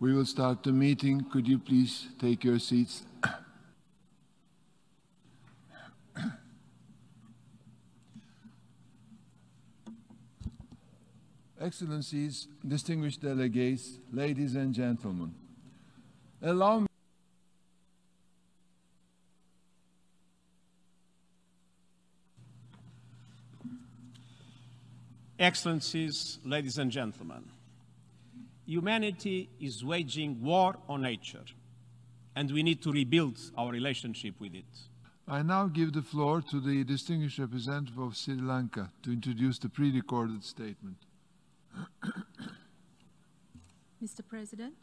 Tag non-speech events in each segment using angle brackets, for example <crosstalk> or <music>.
We will start the meeting. Could you please take your seats? Excellencies, distinguished delegates, ladies and gentlemen, allow me Excellencies, ladies and gentlemen, humanity is waging war on nature, and we need to rebuild our relationship with it. I now give the floor to the distinguished representative of Sri Lanka to introduce the pre-recorded statement. <coughs> Mr. President,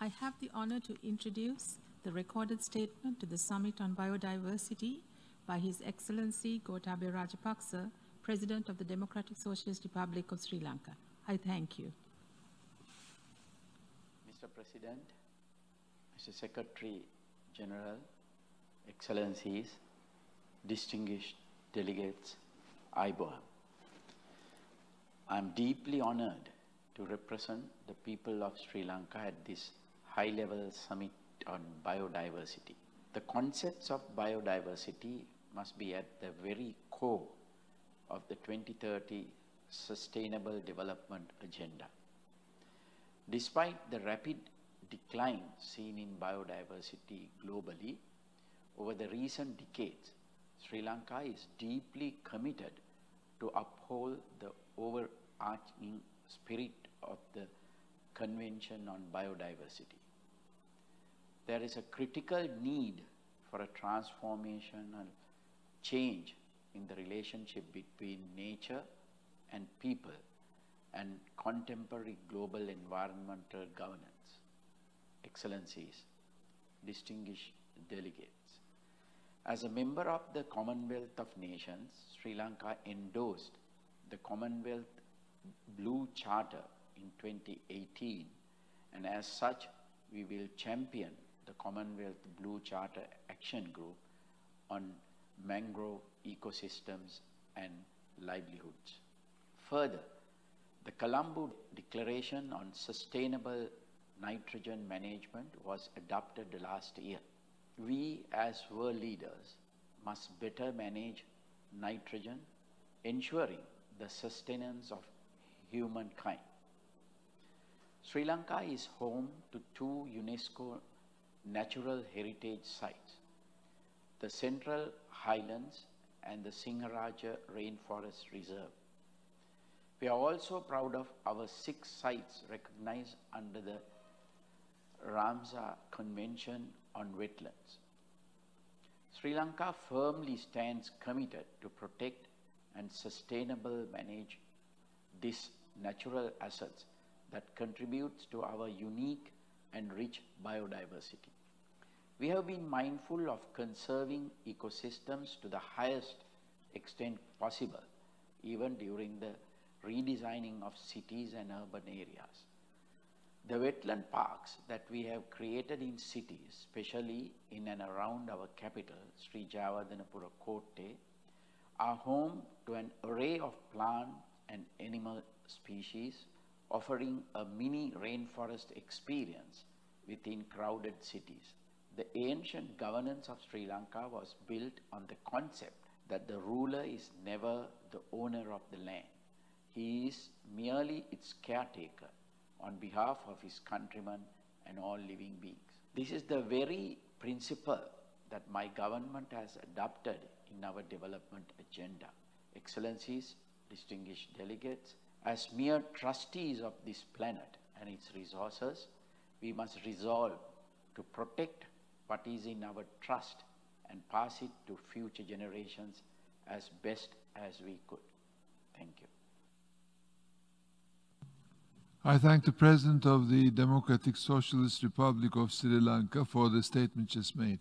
I have the honor to introduce the recorded statement to the Summit on Biodiversity by His Excellency Gotabaya Rajapaksa, President of the Democratic Socialist Republic of Sri Lanka. I thank you. Mr. President, Mr. Secretary General, Excellencies, distinguished delegates, Ayubowan. I'm deeply honored to represent the people of Sri Lanka at this high-level summit on biodiversity. The concepts of biodiversity must be at the very core of the 2030 Sustainable Development Agenda. Despite the rapid decline seen in biodiversity globally over the recent decades, Sri Lanka is deeply committed to uphold the overarching spirit of the Convention on Biodiversity. There is a critical need for a transformational change in the relationship between nature and people and contemporary global environmental governance. Excellencies, distinguished delegates. As a member of the Commonwealth of Nations, Sri Lanka endorsed the Commonwealth Blue Charter in 2018 and as such we will champion the Commonwealth Blue Charter Action Group on mangrove ecosystems and livelihoods. Further, the Colombo Declaration on Sustainable Nitrogen Management was adopted last year. We as world leaders must better manage nitrogen, ensuring the sustenance of humankind. Sri Lanka is home to two UNESCO natural heritage sites, the Central Highlands and the Sinharaja Rainforest Reserve. We are also proud of our six sites recognized under the Ramsar Convention on Wetlands. Sri Lanka firmly stands committed to protect and sustainable manage these natural assets that contributes to our unique and rich biodiversity. We have been mindful of conserving ecosystems to the highest extent possible, even during the redesigning of cities and urban areas. The wetland parks that we have created in cities, especially in and around our capital, Sri Jayawardenepura Kotte, are home to an array of plant and animal species, offering a mini rainforest experience within crowded cities. The ancient governance of Sri Lanka was built on the concept that the ruler is never the owner of the land. He is merely its caretaker on behalf of his countrymen and all living beings. This is the very principle that my government has adopted in our development agenda. Excellencies, distinguished delegates, as mere trustees of this planet and its resources, we must resolve to protect what is in our trust and pass it to future generations as best as we could. Thank you. I thank the President of the Democratic Socialist Republic of Sri Lanka for the statement just made.